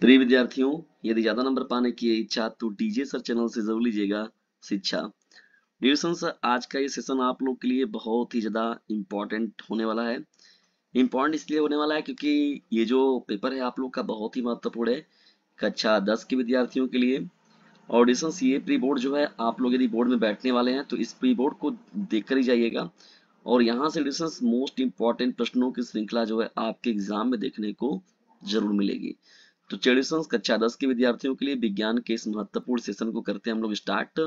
प्रिय विद्यार्थियों, यदि ज़्यादा नंबर पाने की इच्छा तो डीजे सर चैनल से ज़रूर लीजिएगा शिक्षा। सर आज का ये सेशन आप लोग के लिए बहुत ही ज़्यादा इम्पोर्टेंट होने वाला है। इम्पोर्टेंट इसलिए होने वाला है क्योंकि ये जो पेपर है आप लोग का बहुत ही महत्वपूर्ण है कक्षा दस के विद्यार्थियों के लिए। डिविजन ये प्री बोर्ड जो है, आप लोग यदि बोर्ड में बैठने वाले हैं तो इस प्री बोर्ड को देख कर ही जाइएगा। और यहाँ से डिविजन मोस्ट इंपॉर्टेंट प्रश्नों की श्रृंखला जो है आपके एग्ज़ाम में देखने को ज़रूर मिलेगी। तो चेडिसंस कक्षा दस के विद्यार्थियों के लिए विज्ञान के इस महत्वपूर्ण सेशन को करते हैं हम लोग स्टार्ट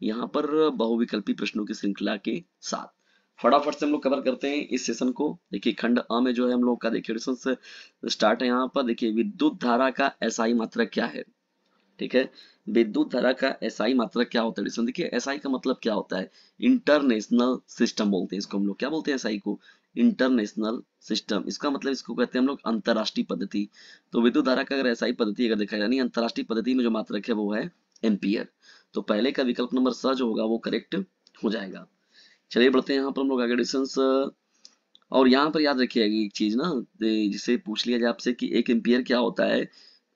यहाँ पर बहुविकल्पी प्रश्नों की श्रृंखला के साथ। फटाफट से हम लोग कवर करते हैं इस सेशन को। देखिए, खंड अ में जो है हम लोग का देखिए स्टार्ट है यहाँ पर। देखिए, विद्युत धारा का एसआई मात्रा क्या है? ठीक है? विद्युत धारा का एसआई मात्रा क्या होता है? देखिए एसआई का मतलब क्या होता है? इंटरनेशनल सिस्टम बोलते हैं इसको हम लोग। क्या बोलते हैं एसआई को? International system. इसका मतलब इसको कहते हैं हम लोग अंतरराष्ट्रीय पद्धति। तो विद्युत धारा का अगर ऐसा ही पद्धति अगर देखा जाए अंतरराष्ट्रीय पद्धति में जो मात्रक है वो है एम्पियर। तो पहले का विकल्प नंबर स जो होगा वो करेक्ट हो जाएगा। चलिए बढ़ते हैं, यहाँ पर हम लोग आगे डिस्टेंस और यहाँ पर याद रखिएगा एक चीज़ ना जिसे पूछ लिया जाए आपसे कि एक एम्पियर क्या होता है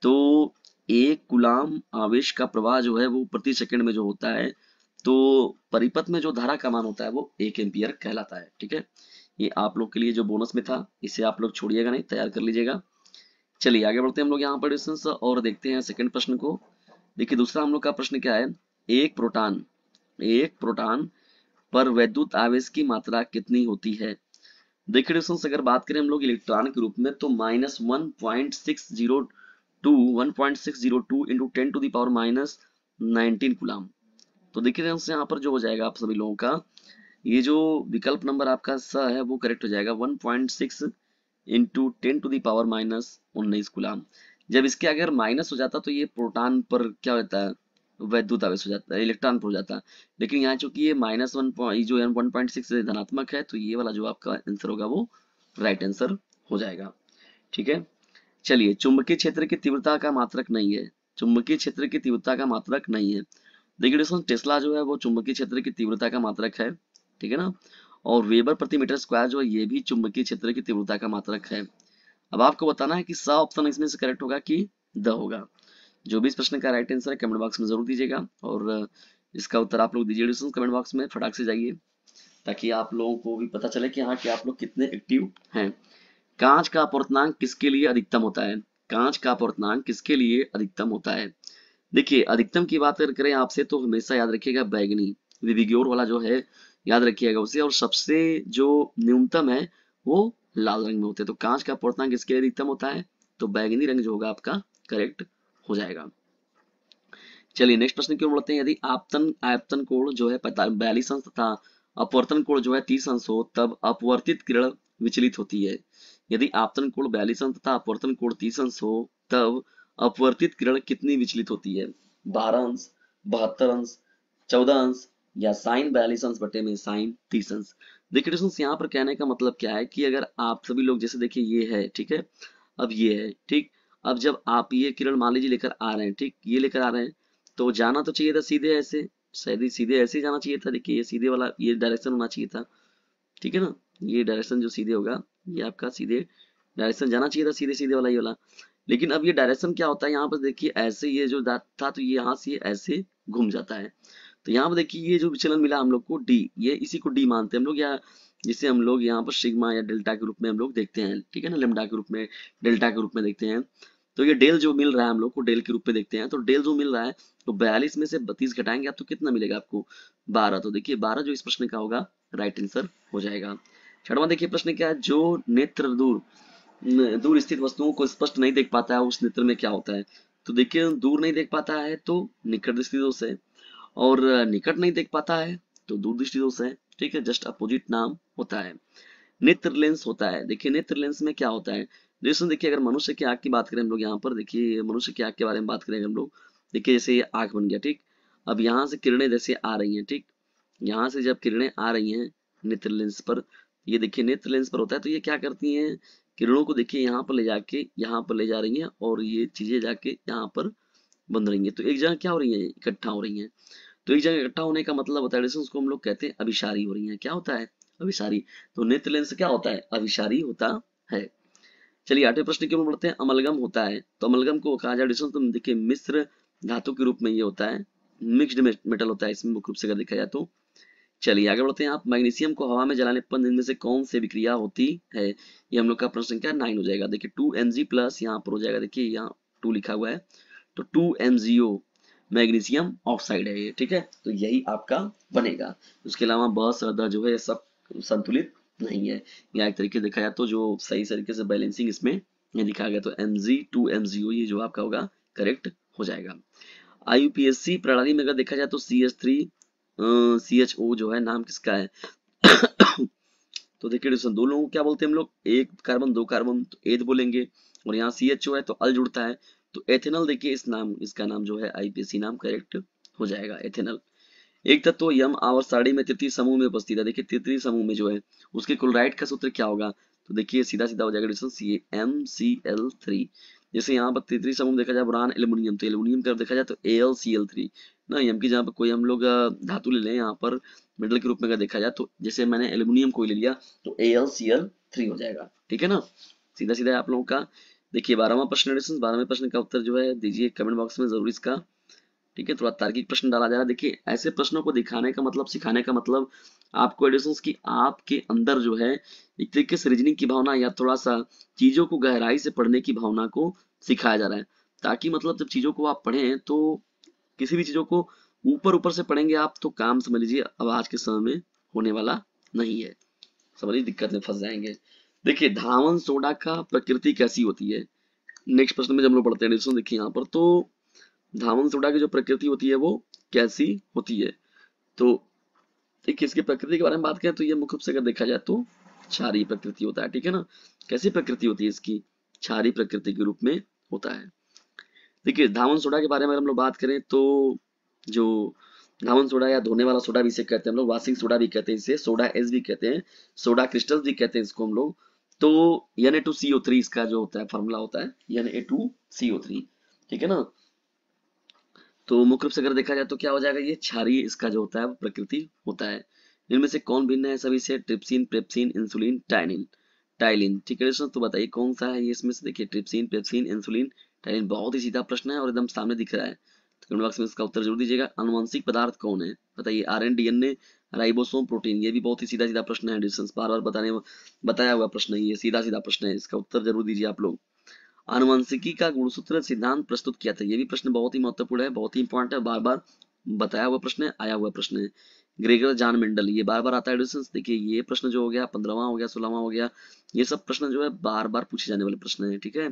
तो एक गुलाम आवेश का प्रवाह जो है वो प्रति सेकंड में जो होता है तो परिपथ में जो धारा का मान होता है वो एक एम्पियर कहलाता है, ठीक है? ये आप लोग के लिए जो बोनस में था, इसे आप लोग छोड़िएगा नहीं, तैयार कर लीजिएगा। चलिए, आगे बढ़ते हैं हम लोग यहाँ पर डिस्टेंस और देखते हैं सेकंड प्रश्न को। देखिए, दूसरा हम लोग का प्रश्न क्या है? एक प्रोटॉन एक प्रोटॉन पर वैद्युत आवेश की मात्रा कितनी होती है? देखिए डिस्टेंस अगर बात करें हम लोग इलेक्ट्रॉन के रूप में तो minus one point six zero two one point six zero two into ten to the power minus nineteen coulomb तो देखिए यहाँ पर जो हो जाएगा आप सभी लोगों का ये जो विकल्प नंबर आपका स है, वो करेक्ट हो जाएगा। 1.6 point six into ten to the power minus उन्नीस गुलाम जब इसके अगर माइनस हो जाता तो ये प्रोटॉन पर क्या होता है? वैद्युत आवेश हो जाता है इलेक्ट्रॉन पर हो जाता है। लेकिन यहाँ चूँकि ये माइनस वन जो वन पॉइंट सिक्स धनात्मक है तो ये वाला जो आपका आंसर होगा, वो राइट आंसर हो जाएगा। ठीक है? चलिए, चुंबकीय क्षेत्र की तीव्रता का मात्रक नहीं है। चुंबकीय क्षेत्र की तीव्रता का मात्रक नहीं है। देखिए टेस्ला जो है, वो चुंबकीय क्षेत्र की तीव्रता का मात्रक है। ठीक है ना? और वेबर प्रति मीटर स्क्वायर जो है, ये भी चुंबकीय क्षेत्र की तीव्रता का मात्रक है। अब आपको बताना है कि सा ऑप्शन इसमें से करेक्ट होगा कि द होगा। जो भी इस प्रश्न का राइट आंसर है कमेंट बॉक्स में ज़रूर दीजिएगा। और इसका उत्तर आप लोग दीजिए कमेंट बॉक्स में फटाक से जाइए, ताकि आप लोगों को भी पता चले कि हाँ कि आप लोग कितने एक्टिव हैं। कांच का अपवर्तनांक किसके लिए अधिकतम होता है? कांच का अपवर्तनांक किसके लिए अधिकतम होता है? देखिए, अधिकतम की बात अगर करें आपसे तो हमेशा याद रखिएगा बैगनी। विविग्योर वाला जो है याद रखिएगा, उसे और सबसे जो न्यूनतम है, वो लाल रंग में होते हैं। तो कांच का पूर्णांक इसके लिए अधिकतम होता है? तो बैगनी रंग जो होगा आपका करेक्ट हो जाएगा। चलिए नेक्स्ट प्रश्न की ओर बढ़ते हैं। यदि आपतन, आयतन कोण जो है बयालीस अंश तथा अपवर्तन कोण जो है, तीस अंश हो, तब अपवर्तित किरण विचलित होती है। यदि आपतन कोण बयालीस अंश तथा अपवर्तन कोण तीस अंश हो, तब अपवर्तित किरण कितनी विचलित होती है? बारह अंश, बहत्तर अंश, चौदह अंश या साइन बयालीस अंश बटे में साइन तीस अंश देखिए यहाँ पर कहने का मतलब क्या है कि अगर आप सभी लोग, जैसे देखिए ये है, ठीक है? अब ये है, ठीक? अब जब आप ये किरण मान लीजिए लेकर आ रहे हैं, ठीक? ये लेकर आ रहे हैं तो जाना तो चाहिए था सीधे ऐसे। शायद सीधे ऐसे जाना चाहिए था। देखिए ये सीधे वाला, ये डायरेक्शन होना चाहिए था, ठीक है ना? ये डायरेक्शन जो सीधे होगा, ये आपका सीधे डायरेक्शन जाना चाहिए था, सीधे सीधे वाला ये वाला। लेकिन अब ये डायरेक्शन क्या होता है? यहाँ पर देखिए ऐसे ये जो था तो ये यहाँ से ऐसे घूम जाता है। तो यहाँ पर देखिए, ये जो विचलन मिला हम लोग को डी ये इसी को डी मानते हैं हम लोग, या जिसे हम लोग यहाँ पर सिग्मा या डेल्टा के रूप में हम लोग देखते हैं, ठीक है ना लेमडा के रूप में डेल्टा के रूप में देखते हैं। तो ये डेल जो मिल रहा है हम लोग को डेल के रूप में देखते हैं तो डेल जो मिल रहा है तो बयालीस में से बत्तीस घटाएँगे आप तो कितना मिलेगा आपको? बारह। तो देखिए, बारह जो इस प्रश्न का होगा राइट आंसर हो जाएगा। छठवा देखिए प्रश्न क्या है, जो नेत्र दूर दूर स्थित वस्तुओं को स्पष्ट नहीं देख पाता है, उस नेत्र में क्या होता है? तो देखिए, दूर नहीं देख पाता है तो निकट स्थित से और निकट नहीं देख पाता है तो दूरदृष्टि दोष है ठीक है जस्ट अपोजिट नाम होता है। नेत्र लेंस होता है। देखिए, नेत्र लेंस में क्या होता है? जैसे देखिए, अगर मनुष्य की आँख की बात करें हम लोग यहाँ पर, देखिए, मनुष्य की आँख के बारे में बात करेंगे हम लोग। देखिए, जैसे ये आँख बन गया, ठीक? अब यहाँ से किरणें जैसे आ रही हैं, ठीक? यहाँ से जब किरणें आ रही हैं नेत्र लेंस पर, ये देखिए, नेत्र लेंस पर होता है तो ये क्या करती हैं? किरणों को देखिए, यहाँ पर ले जाके, यहाँ पर ले जा रही हैं और ये चीज़ें जाके यहाँ पर बन रही है तो एक जगह क्या हो रही है? इकट्ठा हो रही है। तो एक जगह इकट्ठा होने का मतलब होता है उसको हम लोग कहते हैं, अभिशारी हो रही है। क्या होता है? अभिशारी। तो नेत्र लेंस क्या होता है? अभिशारी होता है। चलिए, आठवें प्रश्न की ओर बढ़ते हैं। अमलगम होता है। तो अमलगम को कहा जाए तो देखिए, मिश्र धातु के रूप में ये होता है। मिक्सड मेटल होता है, इसमें मुख्य रूप से अगर देखा जाए तो। चलिए, आगे बढ़ते हैं आप। मैग्नीशियम को हवा में जलाने पर इनमें से कौन से विक्रिया होती है? ये हम लोग का प्रश्न संख्या नाइन हो जाएगा। देखिए, टू एम जी प्लस यहाँ पर हो जाएगा। देखिए, यहाँ टू लिखा हुआ है। तो टू एम मैग्नीशियम ऑक्साइड है ये, ठीक है? तो यही आपका बनेगा। उसके अलावा बस अदर जो है सब संतुलित नहीं है। या एक तरीके देखा जाए तो जो सही तरीके से बैलेंसिंग इसमें दिखाया गया तो M G two M G O ये जो आपका होगा करेक्ट हो जाएगा। आई प्रणाली में अगर देखा जाए तो C H three C H O जो है, नाम किसका है? तो देखिए दो लोगों को क्या बोलते हैं हम लोग? एक कार्बन दो कार्बन तो एथ बोलेंगे। और यहाँ सी एच ओ है तो अल जुड़ता है। तो एथेनल देखिए, इस नाम, इसका नाम जो है आईपीसी नाम करेक्ट हो जाएगा एथेनल एक तत्व तो यम आवर साड़ी में तृतीय समूह में उपस्थित है। देखिए, तृतीय समूह में जो है, उसके क्लोराइड का सूत्र क्या होगा? तो देखिए सीधा सीधा हो जाएगा ये एम सी एल थ्री जैसे यहाँ पर तृतीय समूह देखा जाए, बुरान एल्यूमिनियम तो एल्यूमिनियम का देखा जाए तो A L C L three ना, यम की जहाँ पर कोई हम लोग धातु ले लें, यहाँ पर मेटल के रूप में अगर देखा जाए तो जैसे मैंने एल्यूमिनियम को ले लिया तो A L C L three हो जाएगा। ठीक है ना? सीधा सीधा आप लोगों का देखिए, बारहवा प्रश्न बारहवें प्रश्न का उत्तर जो है, दीजिए कमेंट बॉक्स में ज़रूर इसका। ठीक है, थोड़ा तार्किक प्रश्न डाला जा रहा है। देखिए, ऐसे प्रश्नों को दिखाने का मतलब सिखाने का मतलब आपको एडिशन की आपके अंदर जो है, एक तरीके से रीजनिंग की भावना या थोड़ा सा चीज़ों को गहराई से पढ़ने की भावना को सिखाया जा रहा है। ताकि मतलब जब चीज़ों को आप पढ़ें तो किसी भी चीज़ों को ऊपर ऊपर से पढ़ेंगे आप तो काम समझ लीजिए अब आज के समय में होने वाला नहीं है। समझिए, दिक्कत में फंस जाएँगे। देखिए, धावन सोडा का प्रकृति कैसी होती है? नेक्स्ट प्रश्न में जब लोग पढ़ते हैं देखिए यहाँ पर तो धावन सोडा की जो प्रकृति होती है वो कैसी होती है? तो एक इसकी प्रकृति के बारे में बात करें तो ये मुख्य रूप से अगर देखा जाए तो क्षारी प्रकृति होता है, ठीक है ना? कैसी प्रकृति होती है इसकी? क्षारी प्रकृति के रूप में होता है। देखिए, धावन सोडा के बारे में अगर हम लोग बात करें तो जो धावन सोडा या धोने वाला सोडा भी इसे कहते हैं हम लोग, वॉशिंग सोडा भी कहते हैं इसे, सोडा एस भी कहते हैं, सोडा क्रिस्टल भी कहते हैं इसको हम लोग। तो N two C O three इसका जो होता है फॉर्मूला होता है N A two C O three ठीक है ना? तो मुख्य रूप से अगर देखा जाए तो क्या हो जाएगा, ये क्षारीय इसका जो होता है, वो प्रकृति होता है। इनमें से कौन भिन्न है? सभी से ट्रिप्सिन, पेप्सिन, इंसुलिन, टाइनिन, टाइलिन, ठीक है तो बताइए कौन सा है ये इसमें से? देखिए, ट्रिप्सिन, पेप्सिन, इंसुलिन, टाइलिन, बहुत ही सीधा प्रश्न है और एकदम सामने दिख रहा है। कमेंट बॉक्स में इसका उत्तर ज़रूर दीजिएगा। अनुवंशिक पदार्थ कौन है? बताइए R N D N A ribosome protein, ये भी बहुत ही सीधा सीधा प्रश्न है डिस्टेंस बार बार बताने बताया हुआ प्रश्न है, ये सीधा सीधा प्रश्न है, इसका उत्तर ज़रूर दीजिए आप लोग। आनुवंशिकी का गुणसूत्र सिद्धांत प्रस्तुत किया था, ये भी प्रश्न बहुत ही महत्वपूर्ण है, बहुत ही इंपॉर्टेंट है, बार बार बताया हुआ प्रश्न है, आया हुआ प्रश्न है। ग्रेगर जान मेंडल, ये बार बार आता है देखिए ये प्रश्न जो हो गया, पंद्रहवा हो गया, सोलहवा हो गया, ये सब प्रश्न जो है बार बार पूछे जाने वाले प्रश्न है, ठीक है?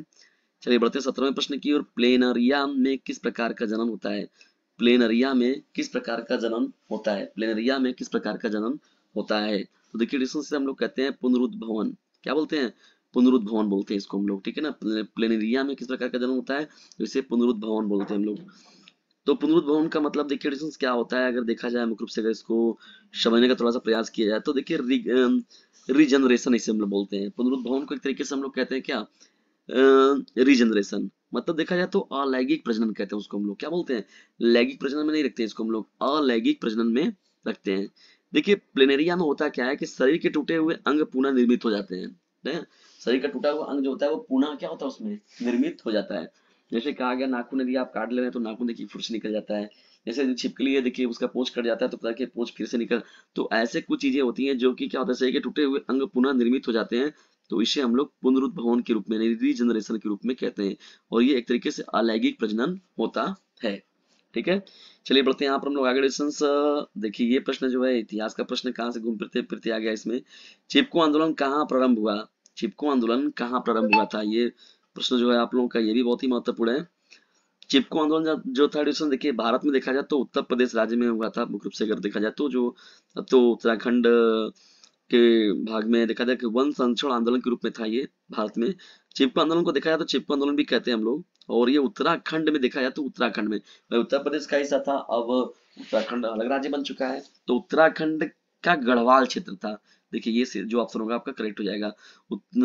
चलिए बढ़ते सत्रहवें प्रश्न की और प्लेनरिया में किस प्रकार का जन्म होता है? प्लेनरिया में किस प्रकार का जन्म होता है? प्लेनरिया में किस प्रकार का जन्म होता है? तो देखिए, डिस्टेंस से हम लोग कहते हैं पुनरुद्भवन। क्या बोलते हैं? पुनरुद्भवन बोलते हैं इसको हम लोग, ठीक है ना? प्लेनेरिया में किस प्रकार का जन्म होता है? तो इसे पुनरुद्भवन बोलते हैं हम लोग। तो पुनरुद्भवन का मतलब देखिए, डिस्टेंस क्या होता है? अगर देखा जाए मुख्य रूप से, अगर इसको समझने का थोड़ा सा प्रयास किया जाए तो देखिए रीजनरेशन इसे हम लोग बोलते हैं। पुनरुद्भवन को एक तरीके से हम लोग कहते हैं क्या? रीजनरेशन मतलब देखा जाए तो अलैगिक प्रजनन कहते हैं उसको हम लोग। क्या बोलते हैं? लैंगिक प्रजनन में नहीं रखते इसको हम लोग। अलैगिक प्रजनन में रखते हैं। देखिए प्लेनेरिया में होता क्या है कि शरीर के टूटे हुए अंग पुनः निर्मित हो जाते हैं। शरीर का टूटा हुआ अंग जो होता है, वो पुनः क्या होता है उसमें? निर्मित हो जाता है। जैसे कहा गया, नाखून यदि आप काट ले रहे हैं तो नाखून देखिए फिर से निकल जाता है। जैसे छिपकली है देखिए उसका पोच कट जाता है तो करके पोच फिर से निकल। तो ऐसे कुछ चीज़ें होती हैं जो कि क्या होता है? शरीर के टूटे हुए अंग पुनः निर्मित हो जाते हैं। तो इसे हम लोग पुनरुद्भवन के रूप में रीजनरेशन के रूप में कहते हैं। और ये एक तरीके से अलैंगिक प्रजनन होता है। ठीक है? चलिए बढ़ते हैं। यहाँ पर हम लोग आगे देखिए, ये प्रश्न जो है, इतिहास का प्रश्न कहाँ से घूम फिरते फिरते आ गया इसमें। चिपको आंदोलन कहाँ प्रारंभ हुआ? चिपको आंदोलन कहाँ प्रारंभ हुआ था? ये प्रश्न जो है आप लोगों का, ये भी बहुत ही महत्वपूर्ण है। चिपको आंदोलन जो था डिविजन देखिए, भारत में देखा जाए तो उत्तर प्रदेश राज्य में हुआ था, मुख्य रूप से अगर देखा जाए तो जो तो उत्तराखंड के भाग में देखा जाए कि वन संरक्षण आंदोलन के रूप में था ये भारत में। चिपको आंदोलन को देखा जाए तो चिपको आंदोलन भी कहते हैं हम लोग। और ये उत्तराखंड में देखा जाए तो उत्तराखंड में। उत्तर प्रदेश का हिस्सा था, अब उत्तराखंड अलग राज्य बन चुका है। तो उत्तराखंड का गढ़वाल क्षेत्र था। देखिए ये जो ऑप्शन होगा आपका करेक्ट हो जाएगा।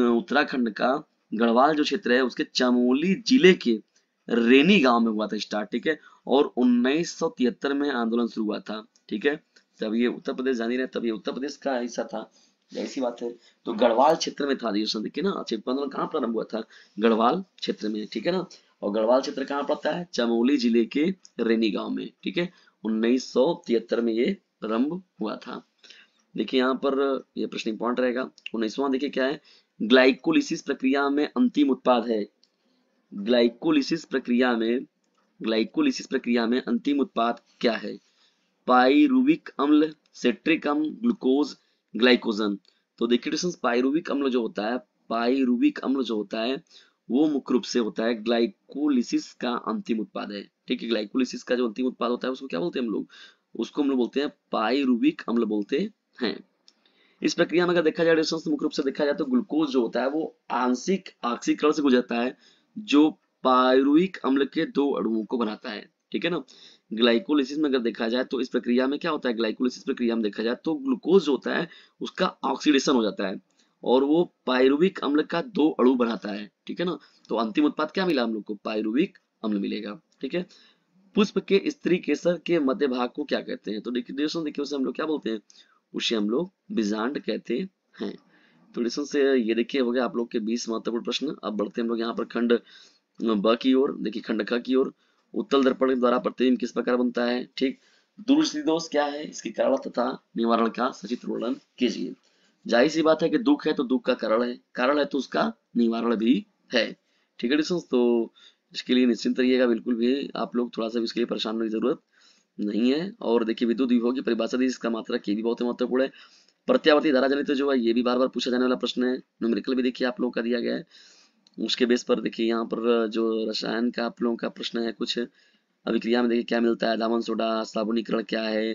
उत्तराखंड का गढ़वाल जो क्षेत्र है, उसके चमोली ज़िले के रेनी गाँव में हुआ था स्टार्ट ठीक है? और उन्नीस सौ तिहत्तर में आंदोलन शुरू हुआ था, ठीक है? तब ये उत्तर प्रदेश जानी रहे, तब ये उत्तर प्रदेश का हिस्सा था। ऐसी बात है। तो गढ़वाल क्षेत्र में था अधिवेशन देखिए ना छिटपुर आंदोलन कहाँ प्रारंभ हुआ था? गढ़वाल क्षेत्र में, ठीक है ना? और गढ़वाल क्षेत्र कहाँ पड़ता है? चमोली ज़िले के रेनी गाँव में, ठीक है? उन्नीस में ये प्रारंभ हुआ था। देखिए, यहाँ पर ये प्रश्न इंपॉर्टेंट रहेगा। उन्नीसवा देखिए क्या है? ग्लाइकोलिसिस प्रक्रिया में अंतिम उत्पाद है। ग्लाइकोलिसिस प्रक्रिया में, ग्लाइकोलिसिस प्रक्रिया में अंतिम उत्पाद क्या है? पाइरुविक अम्ल सेट्रिक अम्ल ग्लूकोज ग्लाइकोजन तो देखिए पाइरुविक अम्ल जो होता है पाइरुविक अम्ल जो होता है, वो मुख्य रूप से होता है ग्लाइकोलिसिस का अंतिम उत्पाद है। ठीक है ग्लाइकोलिसिस का जो अंतिम उत्पाद होता है, उसको क्या बोलते हैं हम लोग? उसको हम लोग बोलते हैं पाइरुविक अम्ल बोलते हैं। इस प्रक्रिया में अगर देखा जाए मुख्य रूप से देखा जाए तो ग्लूकोज जो होता है, वो आंशिक ऑक्सीकरण से गुजरता है, जो पायरुविक अम्ल के दो अणुओं को बनाता है। ठीक है ना? ग्लाइकोलिसिस में अगर देखा जाए तो इस प्रक्रिया में क्या होता है? ग्लाइकोलिसिस प्रक्रिया में देखा जाए तो ग्लूकोज होता है, उसका ऑक्सीडेशन हो जाता है और वो पायरुविक अम्ल का दो अणु बनाता है, ठीक है ना? तो अंतिम उत्पाद क्या मिला हम लोग को? पायरुविक अम्ल मिलेगा, ठीक है? पुष्प के स्त्री केसर के मध्य भाग को क्या कहते हैं? तो देखिए देखिए उसे हम लोग क्या बोलते हैं? उसे हम लोग बिजांड कहते हैं। तो डिस्टेंस से ये देखिए, हो गया आप लोग के बीस महत्वपूर्ण प्रश्न। अब बढ़ते हैं हम लोग यहाँ पर खंड ब की ओर। देखिए, खंड ख की ओर। उत्तल दर्पण के द्वारा प्रतिबिंब किस प्रकार बनता है? ठीक दूरदृष्टि दोष क्या है? इसके कारण तथा निवारण का सचित वर्णन कीजिए। ज़ाहिर सी बात है कि दुख है तो दुख का कारण है। कारण है तो उसका निवारण भी है। ठीक है तो इसके लिए निश्चिंत रहिएगा, बिल्कुल भी आप लोग थोड़ा सा इसके लिए परेशान होने की ज़रूरत नहीं है। और देखिए, विद्युत विभव की परिभाषा दी, इसका मात्रा की भी बहुत महत्वपूर्ण है। प्रत्यावर्ती धारा जनित जो है, ये भी बार बार पूछा जाने वाला प्रश्न है। न्यूमेरिकल भी देखिए आप लोग का दिया गया है। उसके बेस पर देखिए यहाँ पर जो रसायन का आप लोगों का प्रश्न है, कुछ अभिक्रिया में देखिए क्या मिलता है? दामन सोडा साबुनीकरण क्या है?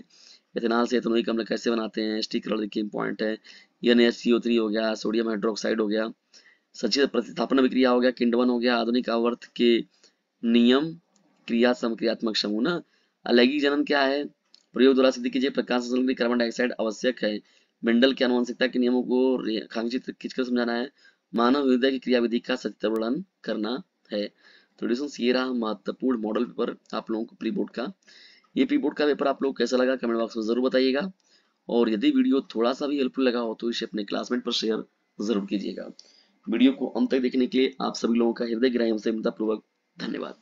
इथेनॉल से एथेनोइक अम्ल कैसे बनाते हैं? स्टीकरण देखिए इंपॉइंट है। N H C O three हो गया सोडियम हाइड्रोक्साइड हो गया। सचित प्रतिस्थापन अभिक्रिया हो गया, किंडवन हो गया, आधुनिक आवर्त के नियम, क्रिया समक्रियात्मक समूह, ना? अलैंगिक जनन क्या है? प्रयोग द्वारा सिद्ध कीजिए, प्रकाश संश्लेषण कार्बन डाइऑक्साइड आवश्यक है। मेंडल की अनुवंशिकता के नियमों को रेखांकित खींचकर समझाना है। मानव हृदय की क्रियाविधि का वर्णन करना है। तो डिस्टेंस ये रहा महत्वपूर्ण मॉडल पेपर आप लोगों को प्री बोर्ड का। ये प्री बोर्ड का पेपर आप लोग कैसा लगा कमेंट बॉक्स में ज़रूर बताइएगा। और यदि वीडियो थोड़ा सा भी हेल्पफुल लगा हो तो इसे अपने क्लासमेट पर शेयर ज़रूर कीजिएगा। वीडियो को अंत तक देखने के लिए आप सभी लोगों का हृदय ग्राह्य से धन्यवाद।